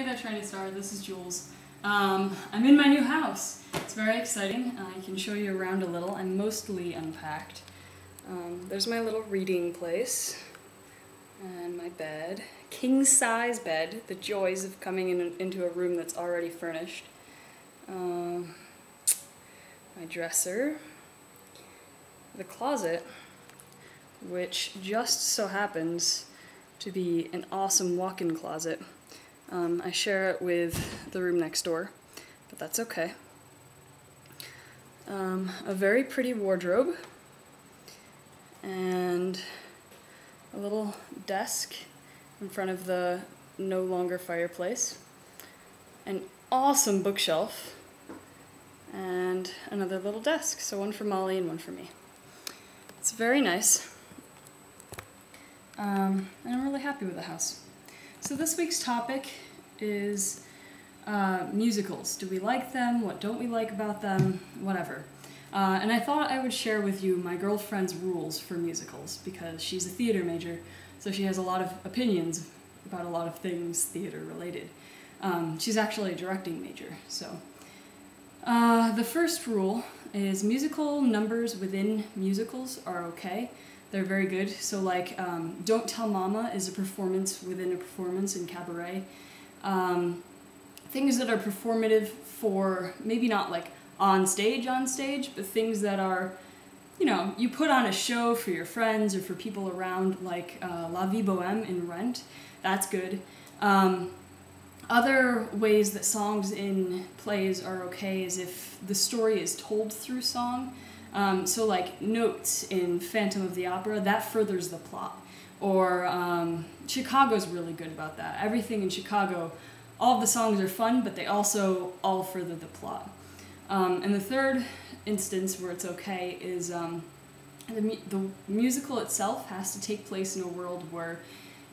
Hey there, Tranny Star. This is Jules. Um, I'm in my new house. It's very exciting. I can show you around a little. I'm mostly unpacked. Um, there's my little reading place and my bed. King size bed. The joys of coming in, into a room that's already furnished. Um, my dresser. The closet, which just so happens to be an awesome walk-in closet. Um, I share it with the room next door, but that's okay. Um, a very pretty wardrobe and a little desk in front of the no longer fireplace, an awesome bookshelf, and another little desk. So one for Molly and one for me. It's very nice. Um, and I'm really happy with the house. So this week's topic is uh, musicals. Do we like them? What don't we like about them? Whatever. Uh, and I thought I would share with you my girlfriend's rules for musicals because she's a theater major, so she has a lot of opinions about a lot of things theater related. Um, she's actually a directing major, so. Uh, the first rule is musical numbers within musicals are okay. They're very good. So, like, um, Don't Tell Mama is a performance within a performance in cabaret. Um, things that are performative for maybe not like on stage, on stage, but things that are, you know, you put on a show for your friends or for people around, like uh, La Vie Boheme in Rent. That's good. Um, other ways that songs in plays are okay is if the story is told through song. Um, so, like notes in Phantom of the Opera, that furthers the plot. Or um, Chicago's really good about that. Everything in Chicago, all of the songs are fun, but they also all further the plot. Um, and the third instance where it's okay is um, the, mu- the musical itself has to take place in a world where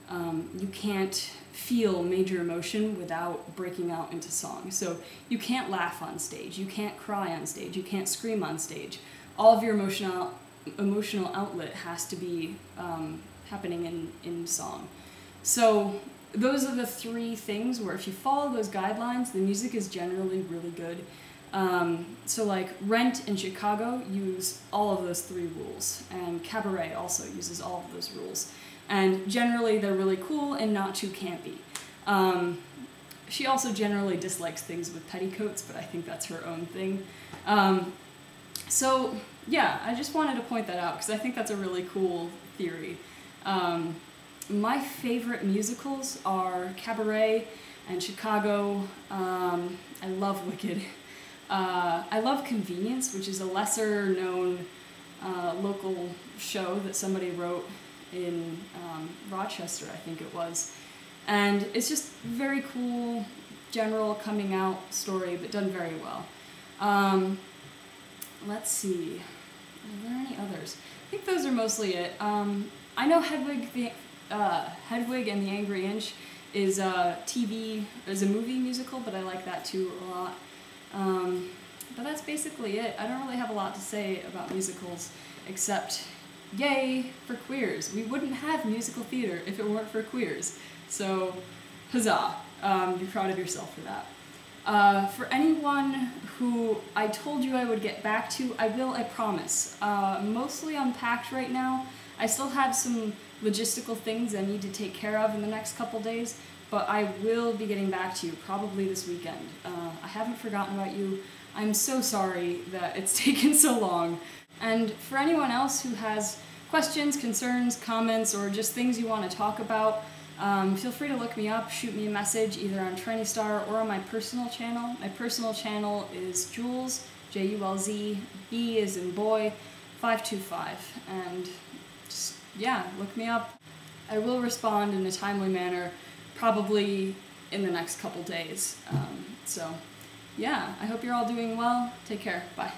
um, you can't feel major emotion without breaking out into song. So you can't laugh on stage, you can't cry on stage, you can't scream on stage. All of your emotional emotional outlet has to be um, happening in, in song. So those are the three things where if you follow those guidelines, the music is generally really good. Um, so like Rent in Chicago use all of those three rules, and Cabaret also uses all of those rules. And generally they're really cool and not too campy. Um, she also generally dislikes things with petticoats, but I think that's her own thing. Um, so yeah, I just wanted to point that out because I think that's a really cool theory. Um, my favorite musicals are Cabaret and Chicago. Um, I love Wicked. Uh, I love Convenience, which is a lesser known uh, local show that somebody wrote in um, Rochester, I think it was. And it's just very cool, general coming out story, but done very well. Um, let's see. Are there any others? I think those are mostly it. Um, I know Hedwig the uh, Hedwig and the Angry Inch is a TV is a movie musical, but I like that too a lot. Um, but that's basically it. I don't really have a lot to say about musicals except yay for queers. We wouldn't have musical theater if it weren't for queers. So, huzzah! Um, be proud of yourself for that. Uh, for anyone who I told you I would get back to, I will, I promise. Uh, mostly unpacked right now. I still have some logistical things I need to take care of in the next couple days, but I will be getting back to you probably this weekend. Uh, I haven't forgotten about you. I'm so sorry that it's taken so long. And for anyone else who has questions, concerns, comments, or just things you want to talk about, um, feel free to look me up, shoot me a message either on TrannyStar or on my personal channel. My personal channel is Jules, J U L Z, B is in boy, 525. And just, yeah, look me up. I will respond in a timely manner, probably in the next couple days. Um, so, yeah, I hope you're all doing well. Take care. Bye.